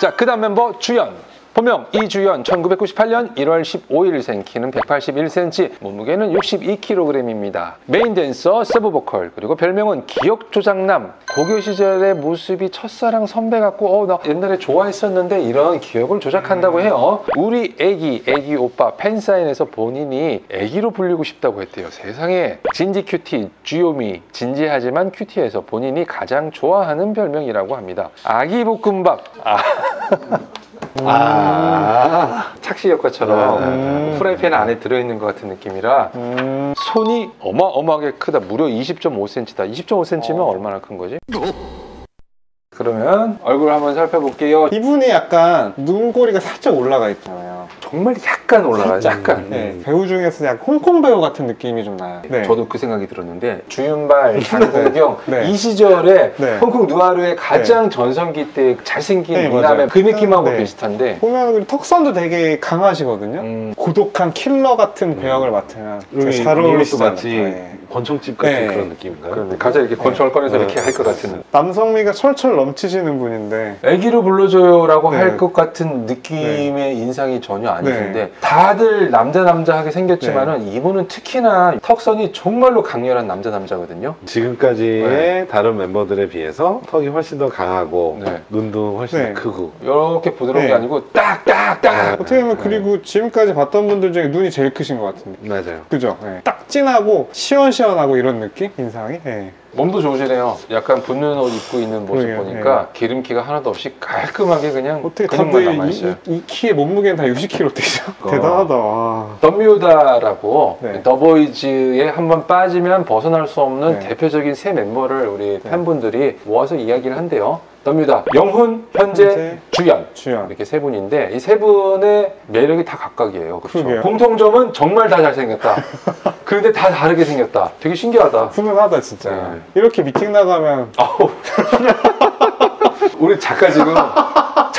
자, 그 다음 멤버 주연. 본명 이주연 1998년 1월 15일 생 키는 181cm 몸무게는 62kg입니다. 메인 댄서 서브 보컬 그리고 별명은 기억 조작남. 고교 시절의 모습이 첫사랑 선배 같고 어 나 옛날에 좋아했었는데 이런 기억을 조작한다고 해요. 우리 애기 애기 오빠 팬 사인에서 본인이 애기로 불리고 싶다고 했대요. 세상에. 진지 cutie 주요미 진지하지만 cutie에서 본인이 가장 좋아하는 별명이라고 합니다. 아기 볶음밥. 아. 아. 착시 효과처럼 음. 프라이팬 안에 들어있는 것 같은 느낌이라 음. 손이 어마어마하게 크다. 무려 20.5cm다. 20.5cm면 어. 얼마나 큰 거지? 그러면 얼굴 한번 살펴볼게요. 이분이 약간 눈꼬리가 살짝 올라가 있잖아요. 정말 약간 올라가요. 살짝. 약간. 네, 배우 중에서 약간 홍콩 배우 같은 느낌이 좀 나요. 네. 저도 그 생각이 들었는데 주윤발, 장국영 네. 이 시절에 네. 홍콩 누아르의 가장 전성기 때 잘생긴 네, 미남의 맞아요. 그 느낌하고 네. 비슷한데 보면 그 턱선도 되게 강하시거든요. 음, 고독한 킬러 같은 배역을 맡으면 여기 잘 이것도 어울리시잖아요. 마치 네. 권총집 같은 네. 그런 느낌인가요? 그런데 갑자기 이렇게 권총을 꺼내서 네. 이렇게 할 것 같은 남성미가 철철 넘치시는 분인데 애기로 불러줘요라고 네. 할 것 같은 느낌의 인상이 전혀 아니신데 네. 다들 남자 남자하게 생겼지만은 이분은 특히나 턱선이 정말로 강렬한 남자 남자거든요. 지금까지의 네. 다른 멤버들에 비해서 턱이 훨씬 더 강하고 네. 눈도 훨씬 네. 더 크고 이렇게 부드러운 네. 게 아니고 딱딱딱. 어떻게 보면 네. 그리고 지금까지 봤던 분들 중에 눈이 제일 크신 것 같은데 맞아요. 그죠? 네. 딱 진하고 시원시원하고 이런 느낌? 인상이? 네. 몸도 좋으시네요. 약간 붙는 옷 입고 있는 모습 그러게요. 보니까 기름기가 하나도 없이 깔끔하게 그냥 어떻게 근육만 다들 남아 이, 있어요. 이, 이 키에 몸무게는 다 60kg 되죠? 어. 대단하다 와. 덤뮤다라고 네. 더보이즈에 한번 빠지면 벗어날 수 없는 네. 대표적인 세 멤버를 우리 팬분들이 모아서 이야기를 한대요. 덤뮤다, 영훈, 현재, 현재, 주연. 주연 이렇게 세 분인데 이 세 분의 매력이 다 각각이에요. 그렇죠? 그러게요. 공통점은 정말 다 잘생겼다. 그런데 다 다르게 생겼다. 되게 신기하다. 훈훈하다 진짜 네. 이렇게 미팅 나가면 아우. 우리 작가 지금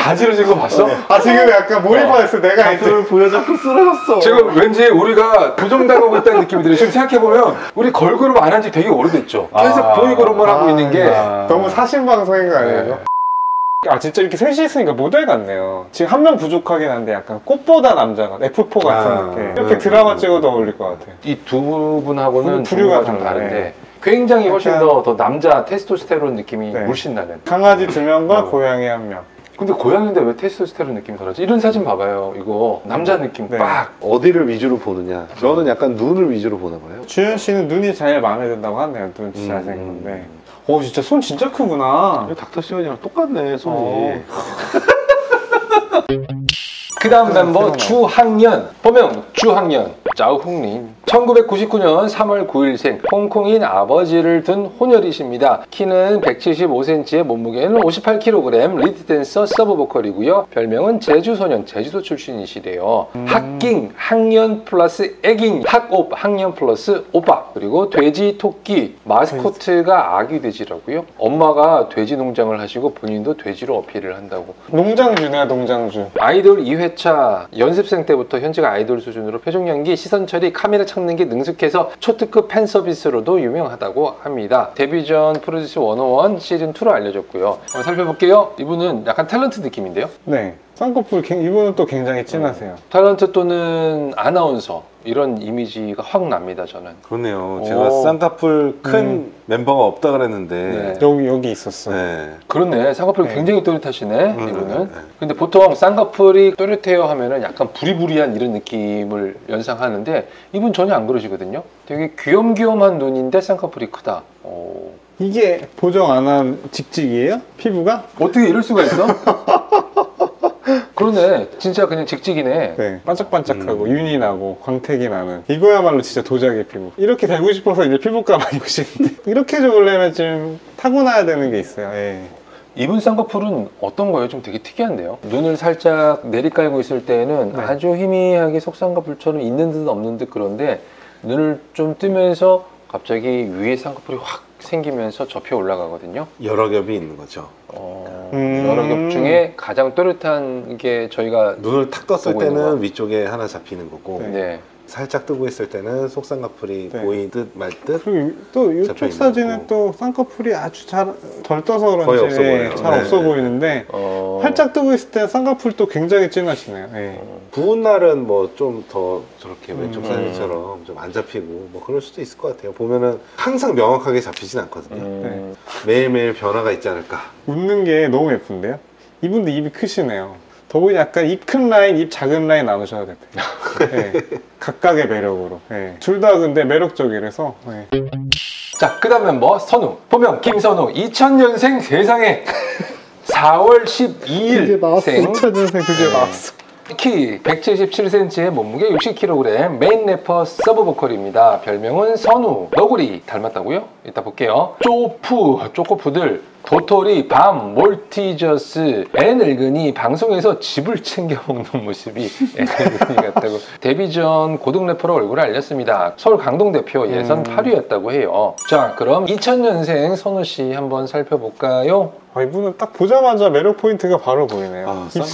자지러진 거 봤어? 아 지금 약간 몰입하였어 내가 이제 부여잡고 쓰러졌어. 지금 왠지 우리가 부정당하고 있다는 느낌이 들어요. 지금 생각해보면 우리 걸그룹 안 한 지 되게 오래됐죠. 계속 아. 보이그룹만 하고 있는 게 아. 너무 사신 방송인 거 아니에요? 네. 아 진짜 이렇게 셋이 있으니까 모델 같네요 지금 한 명 부족하긴 한데 약간 꽃보다 남자가 F4 같은 아. 느낌 이렇게 음. 드라마 찍어도 어울릴 것 같아요 이 두 분하고는 부- 부류가 좀. 다른데 굉장히 훨씬 더, 더 남자 테스토스테론 느낌이 네. 물씬 나는. 강아지 두 명과 어. 고양이 한명 근데 고양인데 왜 테스토스테론 느낌이 덜하지? 이런 사진 봐봐요. 이거 남자 느낌 네. 빡. 어디를 위주로 보느냐? 저는 약간 눈을 위주로 보나 봐요. 주현 씨는 눈이 제일 마음에 든다고 하네요 눈 진짜 음. 잘생겼는데 오 진짜 손 진짜 크구나 닥터 시원이랑 똑같네 손이. 어. 그 다음 멤버. 주학년 본명 주학년 짜오흥님 1999년 3월 9일생 홍콩인 아버지를 둔 혼혈이십니다. 키는 175cm에 몸무게는 58kg 리드 댄서 서브 보컬이고요. 별명은 제주 소년 제주도 출신이시래요. 음. 학깅 학년 플러스 애깅 학옵 학년 플러스 오빠 그리고 돼지 토끼 마스코트가 아기 돼지라고요? 엄마가 돼지 농장을 하시고 본인도 돼지로 어필을 한다고. 농장주네요 농장주. 아이돌 2회차 연습생 때부터 현재가 아이돌 수준으로 표정 연기, 시선 처리, 카메라 찾는 게 능숙해서 초특급 팬 서비스로도 유명하다고 합니다. 데뷔 전 프로듀스 101 시즌 2로 알려졌고요. 한번 살펴볼게요. 이분은 약간 탤런트 느낌인데요. 네 쌍꺼풀 갱- 이분은 또 굉장히 진하세요 탤런트 또는 아나운서 이런 이미지가 확 납니다. 저는. 그렇네요. 오. 제가 쌍꺼풀 큰 음. 멤버가 없다 그랬는데. 네. 여기 여기 있었어 네. 그렇네. 쌍꺼풀이 네. 굉장히 또렷하시네. 음, 이분은. 음, 네. 근데 보통 쌍꺼풀이 또렷해요 하면은 약간 부리부리한 이런 느낌을 연상하는데 이분 전혀 안 그러시거든요. 되게 귀염귀염한 눈인데 쌍꺼풀이 크다. 오. 이게 보정 안 한 직직이에요? 피부가? 어떻게 이럴 수가 있어? 그러네. 진짜 그냥 직직이네. 네 반짝반짝하고 음. 윤이 나고 광택이 나는 이거야말로 진짜 도자기 피부 이렇게 되고 싶어서 이제 피부과 많이 오시는데 이렇게 좋으려면 좀 타고나야 되는 게 있어요 예. 이분 쌍꺼풀은 어떤 거예요? 좀 되게 특이한데요. 눈을 살짝 내리깔고 있을 때는 네. 아주 희미하게 속쌍꺼풀처럼 있는 듯 없는 듯 그런데 눈을 좀 뜨면서 갑자기 위에 쌍꺼풀이 확 생기면서 접혀 올라가거든요. 여러 겹이 있는 거죠. 어, 음. 여러 겹 중에 가장 또렷한 게 저희가 눈을 탁 떴을 보고 있는 때는 거. 위쪽에 하나 잡히는 거고 네. 네. 살짝 뜨고 있을 때는 속쌍꺼풀이 네. 보이듯 말듯 그리고 또 이쪽 사진은. 또 쌍꺼풀이 아주 잘 덜 떠서 그런지 없어 예, 보여요. 잘 네. 없어 보이는데 어... 활짝 뜨고 있을 때 쌍꺼풀도 굉장히 진하시네요. 예. 부은 날은 뭐 좀 더 저렇게 왼쪽 음. 사진처럼 좀 안 잡히고 뭐 그럴 수도 있을 것 같아요. 보면은 항상 명확하게 잡히진 않거든요. 음... 매일매일 변화가 있지 않을까. 웃는 게 너무 예쁜데요? 이분도 입이 크시네요. 더보니 약간 입 큰 라인, 입 작은 라인 나누셔야 돼요. 예. 각각의 매력으로. 예. 둘다 근데 매력적이라서. 예. 자, 그 다음 멤버 선우. 본명 김선우. 2000년생 세상에 4월 12일 생. 2000년생 드디어 네. 나왔어. 키 177cm에 몸무게 60kg 메인 래퍼 서브 보컬입니다. 별명은 선우. 너구리 닮았다고요? 이따 볼게요. 쪼프, 쪼코푸들. 도토리, 밤, 몰티저스, 애 늙은이 방송에서 집을 챙겨 먹는 모습이 애 늙은이 같다고. 데뷔 전 고등 래퍼로 얼굴을 알렸습니다. 서울 강동 대표 예선 음. 8위였다고 해요. 자, 그럼 2000년생 선우 씨 한번 살펴볼까요? 아, 이분은 딱 보자마자 매력 포인트가 바로 보이네요. 아, 입술이,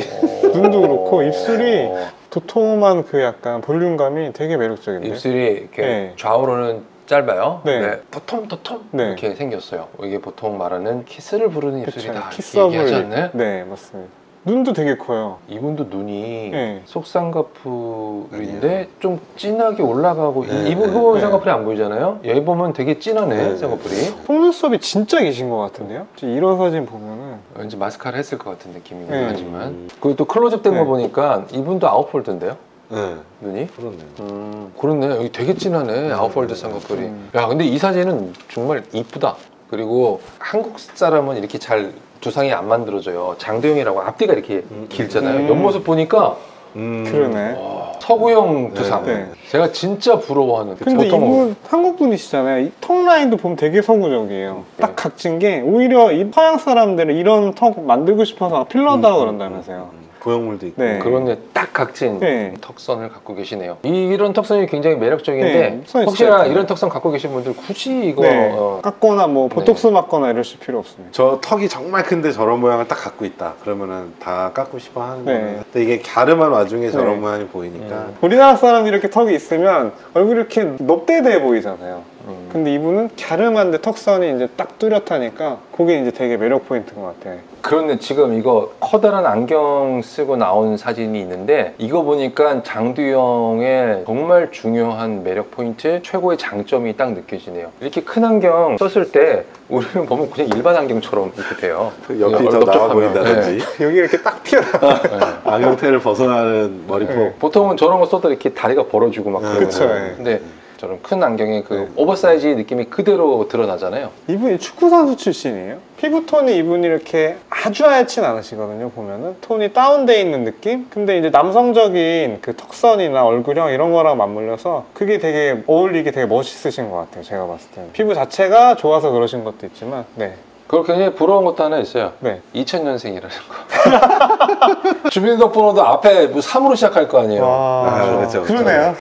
쌍꺼풀이 눈도 그렇고 입술이 어. 도톰한 그 약간 볼륨감이 되게 매력적인데. 입술이 이렇게 네. 좌우로는 짧아요. 네. 보통 보통 네. 이렇게 생겼어요. 이게 보통 말하는 키스를 부르는 입술이다. 이렇게 키스업을. 얘기하지 않나요? 네, 맞습니다. 눈도 되게 커요. 이분도 눈이 네. 속쌍꺼풀인데 좀 진하게 올라가고 네, 이분 네, 네. 쌍꺼풀이 안 보이잖아요. 얘 보면 되게 진하네 네, 네. 쌍꺼풀이. 속눈썹이 진짜 기신 것 같은데요? 지금 이런 사진 보면은 왠지 마스카라 했을 것 같은 느낌이긴 네. 하지만 그리고 또 클로즈업 된거 네. 보니까 이분도 out fold인데요. 네, 눈이. 그렇네요. 음, 그렇네. 여기 되게 진하네. out fold 쌍꺼풀이. 음. 야, 근데 이 사진은 정말 이쁘다. 그리고 한국 사람은 이렇게 잘 두상이 안 만들어져요. 장도영이라고 앞뒤가 이렇게 음. 길잖아요. 음. 옆모습 보니까 음. 그러네. 와, 서구형 두상. 네. 제가 진짜 부러워하는. 근데 보통 이분 한국 분이시잖아요. 이턱 라인도 보면 되게 서구적이에요. 네. 딱 각진 게 오히려 이 서양 사람들은 이런 턱 만들고 싶어서 필러다 음, 그런다면서요. 음, 고형물도 있고. 네. 그런 데 딱 각진 네. 턱선을 갖고 계시네요. 이, 이런 턱선이 굉장히 매력적인데 네, 턱선이 혹시나 진짜 이런 턱선 갖고 계신 분들 굳이 이거 네. 어, 깎거나 뭐 보톡스 맞거나 이러실 필요 없습니다. 저 턱이 정말 큰데 저런 모양을 딱 갖고 있다. 그러면은 다 깎고 싶어 하는 네. 거예요. 근데 이게 갸름한 와중에 저런 네. 모양이 보이니까 음. 우리나라 사람이 이렇게 턱이 있으면 얼굴이 이렇게 넙대대 보이잖아요. 음. 근데 이분은 갸름한데 턱선이 이제 딱 뚜렷하니까 그게 이제 되게 매력 포인트인 것 같아요. 그런데 지금 이거 커다란 안경 쓰고 나온 사진이 있는데 이거 보니까 장두영의 정말 중요한 매력 포인트 최고의 장점이 딱 느껴지네요 이렇게 큰 안경 썼을 때 우리는 보면 그냥 일반 안경처럼 이렇게 돼요 그 옆이 더 나와 넓적하면. 보인다든지 여기 이렇게 딱 튀어나와. 네. 네. 안경테를 벗어나는 머리폭. 네. 보통은 저런 거 써도 이렇게 다리가 벌어지고 막 음, 그러잖아요. 예. 근데 저런 큰 안경에 그 네. 오버사이즈 느낌이 그대로 드러나잖아요 이분이 축구 선수 출신이에요. 피부 톤이 이분이 이렇게 아주 하얗진 않으시거든요. 보면은 톤이 다운돼 있는 느낌. 근데 이제 남성적인 그 턱선이나 얼굴형 이런 거랑 맞물려서 그게 되게 어울리게 되게 멋있으신 것 같아요. 제가 봤을 때는 피부 자체가 좋아서 그러신 것도 있지만, 네, 그리고 굉장히 부러운 것도 하나 있어요 네. 2000년생이라는 거 주민등록번호도 앞에 뭐 3으로 시작할 거 아니에요 아, 그렇죠, 그렇죠. 그러네요.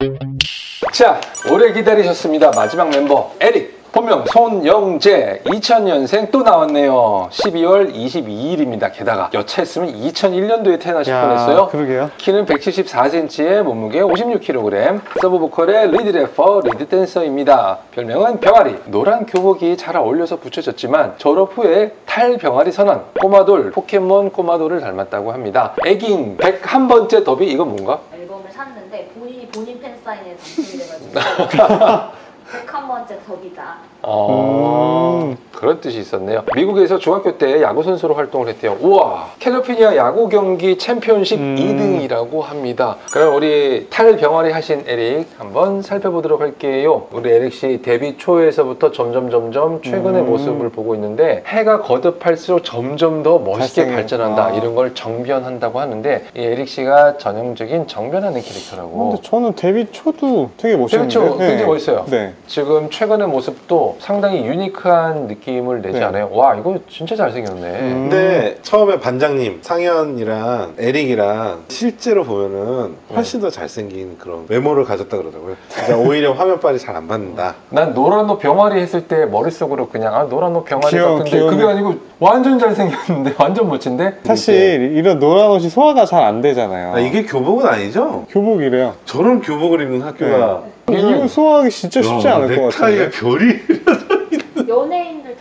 자, 오래 기다리셨습니다. 마지막 멤버 에릭. 본명 손영재 2000년생 또 나왔네요. 12월 22일입니다. 게다가 여차했으면 2001년도에 태어나실 뻔했어요. 그러게요. 키는 174cm에 몸무게 56kg. 서브 보컬의 리드 래퍼, 리드 댄서입니다. 별명은 병아리. 노란 교복이 잘 어울려서 붙여졌지만 졸업 후에 탈병아리 선언. 꼬마돌, 포켓몬 꼬마돌을 닮았다고 합니다. 애깅 101번째 더비 이건 뭔가? 앨범을 샀는데 본인이 본인 팬 사인에 당첨이 돼가지고 101번째 더비다. 어, 음. 그런 뜻이 있었네요. 미국에서 중학교 때 야구 선수로 활동을 했대요. 우와, 캘리포니아 야구 경기 챔피언십 음. 2등이라고 합니다. 그럼 우리 탈병아리 하신 에릭 한번 살펴보도록 할게요. 우리 에릭 씨 데뷔 초에서부터 점점 점점 최근의 음. 모습을 보고 있는데 해가 거듭할수록 점점 더 멋있게 잘생겨. 발전한다. 아. 이런 걸 정변한다고 하는데 이 에릭 씨가 전형적인 정변하는 캐릭터라고. 근데 저는 데뷔 초도 되게 멋있는데. 데뷔 초 굉장히 멋있어요. 네. 지금 최근의 모습도 상당히 유니크한 느낌이 느낌을 내지 네. 않아요? 와 이거 진짜 잘생겼네. 음. 근데 처음에 반장님 상현이랑 에릭이랑 실제로 보면은 훨씬 더 잘생긴 그런 외모를 가졌다 그러더라고요. 진짜 오히려 화면빨이 잘 안 받는다. 난 노란 옷 병아리 했을 때 머릿속으로 그냥 아 노란 옷 병아리 귀여운, 같은데 귀여운 그게 아니고 완전 잘생겼는데 완전 멋진데 사실 이런 노란 옷이 소화가 잘 안 되잖아요. 아, 이게 교복은 아니죠? 교복이래요. 저런 교복을 입는 학교가 이거 소화하기 진짜 쉽지 야, 않을 것 넥타이에 같은데. 별이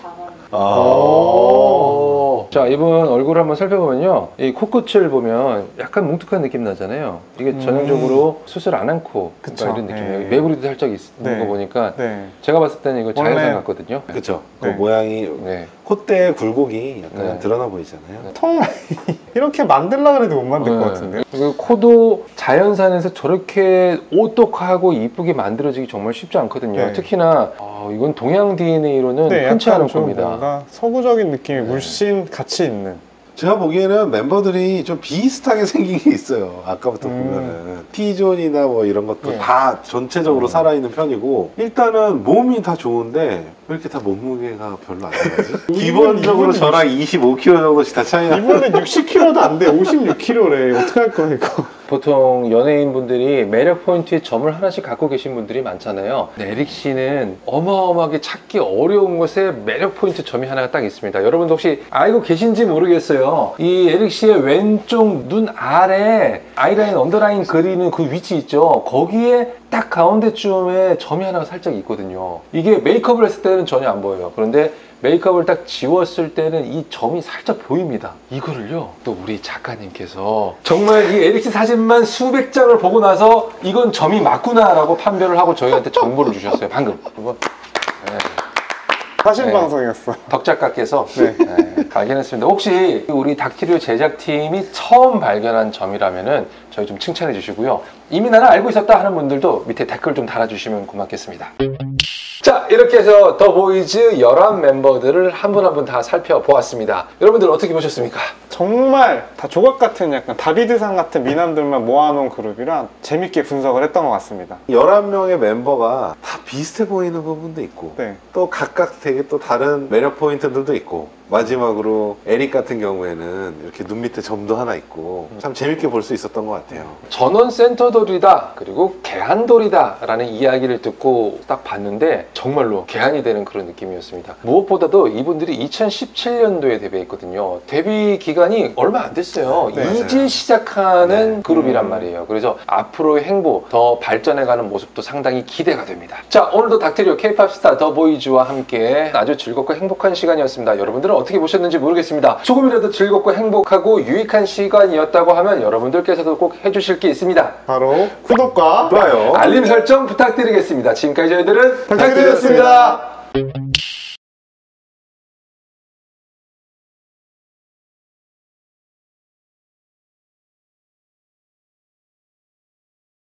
가는 아. 오. 자 이분 얼굴 한번 살펴보면요 이 코끝을 보면 약간 뭉툭한 느낌 나잖아요 이게 음. 전형적으로 수술 안 한 코 그쵸. 이런 느낌이에요 네. 매부리도 살짝 있는 네. 거 보니까 네. 제가 봤을 때는 이거 자연산 원래- 같거든요 그쵸. 그 네. 모양이 네. 콧대 굴곡이 약간 네. 드러나 보이잖아요. 턱 이렇게 만들라 그래도 못 만들 것 네. 같은데. 그 코도 자연산에서 저렇게 오똑하고 이쁘게 만들어지기 정말 쉽지 않거든요. 네. 특히나 어, 이건 동양 DNA로는 네, 흔치 않은 좀 겁니다. 뭔가 서구적인 느낌이 네. 물씬 같이 있는. 제가 보기에는 멤버들이 좀 비슷하게 생긴 게 있어요. 아까부터 음. 보면은 T존이나 뭐 이런 것도 네. 다 전체적으로 음. 살아있는 편이고 일단은 몸이 다 좋은데 왜 이렇게 다 몸무게가 별로 안 나가지? 기본적으로 저랑 25kg 정도씩 다 차이 나. 이번엔 60kg도 안 돼. 56kg래. 어떡할 거야 이거. 보통 연예인분들이 매력 포인트의 점을 하나씩 갖고 계신 분들이 많잖아요. 에릭 씨는 어마어마하게 찾기 어려운 것에 매력 포인트 점이 하나가 딱 있습니다. 여러분도 혹시 알고 계신지 모르겠어요. 이 에릭 씨의 왼쪽 눈 아래 아이라인, 언더라인 그리는 그 위치 있죠. 거기에 딱 가운데쯤에 점이 하나가 살짝 있거든요. 이게 메이크업을 했을 때는 전혀 안 보여요. 그런데 메이크업을 딱 지웠을 때는 이 점이 살짝 보입니다. 이거를요, 또 우리 작가님께서 정말 이 에릭 씨 사진만 수백 장을 보고 나서 이건 점이 맞구나 라고 판별을 하고 저희한테 정보를 주셨어요, 방금. 이거, 네, 사실 네. 방송이었어. 덕 작가께서 네. 네, 발견했습니다. 혹시 우리 닥티리오 제작팀이 처음 발견한 점이라면은 저희 좀 칭찬해 주시고요. 이미 나는 알고 있었다 하는 분들도 밑에 댓글 좀 달아주시면 고맙겠습니다. 자, 이렇게 해서 더 보이즈 11 멤버들을 한 분 한 분 다 살펴보았습니다. 여러분들 어떻게 보셨습니까? 정말 다 조각 같은 약간 다비드상 같은 미남들만 모아놓은 그룹이라 재밌게 분석을 했던 것 같습니다. 11명의 멤버가 다 비슷해 보이는 부분도 있고 네. 또 각각 되게 또 다른 매력 포인트들도 있고 마지막으로 에릭 같은 경우에는 이렇게 눈 밑에 점도 하나 있고 참 재밌게 볼 수 있었던 것 같아요. 전원 센터돌이다 그리고 개한돌이다 라는 이야기를 듣고 딱 봤는데 정말로 개한이 되는 그런 느낌이었습니다 무엇보다도 이분들이 2017년도에 데뷔했거든요 데뷔 기간이 얼마 안 됐어요 네, 이제 맞아요. 시작하는 네. 그룹이란 음. 말이에요 그래서 앞으로의 행보 더 발전해가는 모습도 상당히 기대가 됩니다 자 오늘도 닥테리오 케이팝 스타 더 보이즈와 함께 아주 즐겁고 행복한 시간이었습니다 여러분들은 어떻게 보셨는지 모르겠습니다 조금이라도 즐겁고 행복하고 유익한 시간이었다고 하면 여러분들께서도 꼭 해주실 게 있습니다 바로 구독과 좋아요. 알림 설정 부탁드리겠습니다. 지금까지 저희들은 닥터리였습니다.